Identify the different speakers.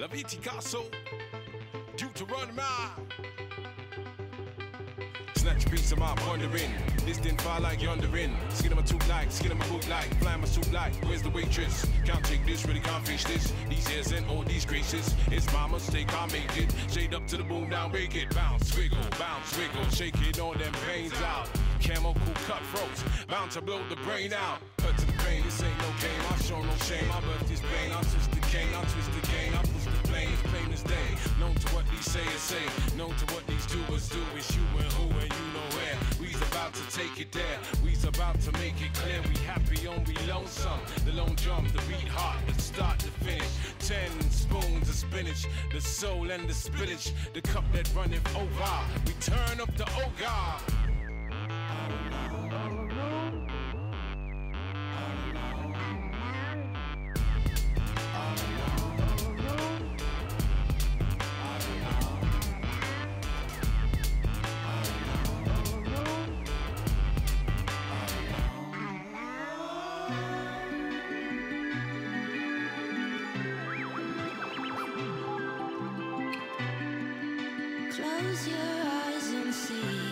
Speaker 1: La Viticasso, Deuteronomy. Snatch a piece of my pondering. This didn't fall like yondering. Skin on my tooth like, skin on my boot like, fly my suit like. Where's the waitress? Can't take this, really can't face this. These hairs and all these graces. It's my mistake, I made it. Shade up to the moon, now make it. Bounce, wiggle, bounce, wiggle. Shake it on them pains out. Cool cutthroats. Bound to blow the brain out. Cut to the pain, this ain't no game. I show no shame. I birth this pain. I twist the cane, I twist the cane. I push the it's plain as day. Known to what these say is say. Known to what these doers do. It's you and who and you know where. We's about to take it there. We's about to make it clear. We happy on we lonesome. The lone drum, the beat hot, the start to finish. Ten spoons of spinach, the soul and the spinach. The cup that runneth over. We turn up the ogre.
Speaker 2: Close your eyes and see.